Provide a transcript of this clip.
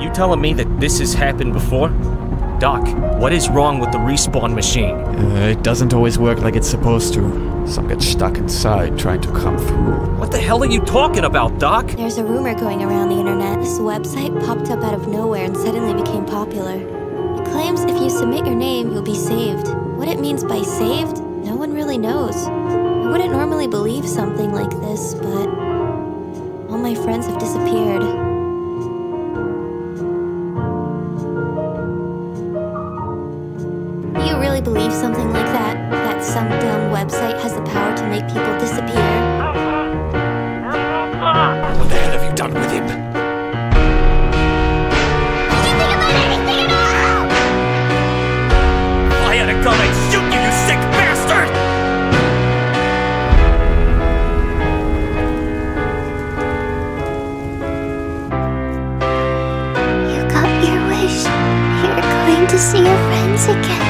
You telling me that this has happened before? Doc, what is wrong with the respawn machine? Uh, it doesn't always work like it's supposed to. Some get stuck inside trying to come through. What the hell are you talking about, Doc? There's a rumor going around the internet. This website popped up out of nowhere and suddenly became popular. It claims if you submit your name, you'll be saved. What it means by saved, no one really knows. I wouldn't normally believe something like this, but all my friends have disappeared. You really believe something like that? That some dumb website has the power to make people disappear? What the hell have you done with him? I had a gun, I'd shoot you, you sick bastard! You got your wish. You're going to see your friends again.